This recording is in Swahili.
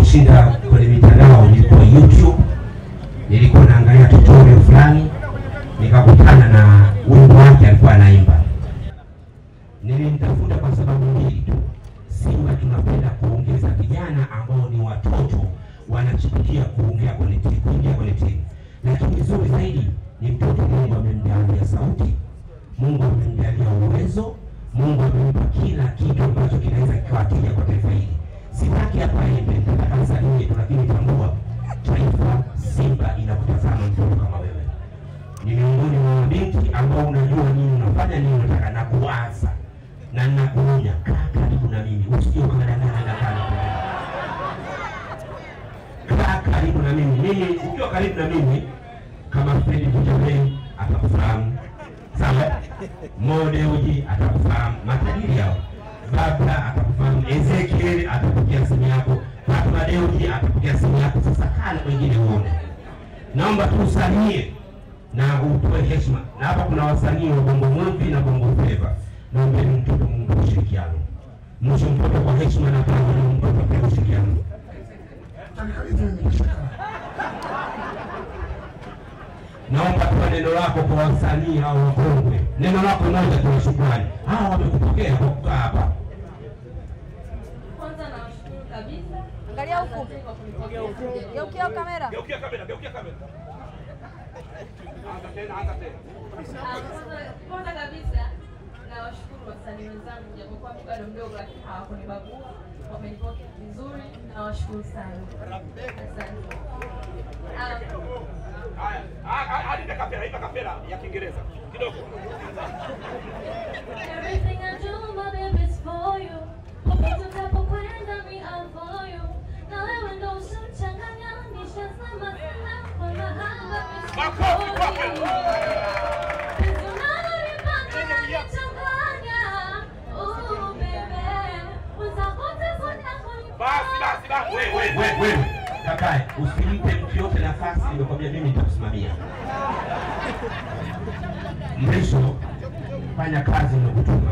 nilivyoshinda kwenye mitandao, nilikuwa YouTube, nilikuwa naangalia tutorial fulani, nikakutana na wimbo wake alikuwa anaimba. Nilimtafuta kwa sababu mbili tu. Simba tunapenda kuongeza vijana ambao ni watoto wanachipukia kuongea kwenye timu, kuingia kwenye timu, lakini vizuri zaidi ni mtoto Mungu amemjalia sauti, Mungu amemjalia uwezo, Mungu amempa kila kitu ambacho kinaweza kikawa tija kwa taifa hili. Sitaki hapa aimbe, mabinti ambao unajua nini unafanya nini unataka na kuwaza. Na ninakuonya, kaa karibu na mimi, usije na pale kaa karibu na mimi. Mimi ukiwa karibu na mimi kama Fredi Bujabe atakufahamu, sawa? Mode Uji atakufahamu, matajiri hao. Baba atakufahamu, Ezekiel atakupigia simu yako, Fatma Deuji atakupigia simu yako. Sasa kana wengine uone, naomba tu usalie na utoe heshima, na hapa kuna wasanii wa bongo movie na bongo flava. naombe mtoto Mungu ushirikiano, mwisho mtoto kwa heshima na kwa mtoto kwa ushirikiano. Naomba tu neno lako kwa wasanii hao wakongwe, neno lako moja kwa shukrani. Hawa wamekupokea kwa kukaa hapa. Kwanza nawashukuru kabisa. Angalia huku. Geukia kamera. Geukia kamera, geukia kamera. Tena, anza tena. Kwanza- kabisa nawashukuru wasanii wenzangu, japokuwa mi bado mdogo, lakini hawakunibagua, wamenipokea vizuri. Nawashukuru sana, asante. Kapera, ya Kiingereza kidogo. Everything I do. Na wewe ndo kwa mahaba wewe wewe wewe, kakae, usimpe mtu yote nafasi. Nimekwambia mimi nitakusimamia. Mrisho, fanya kazi nimekutuma.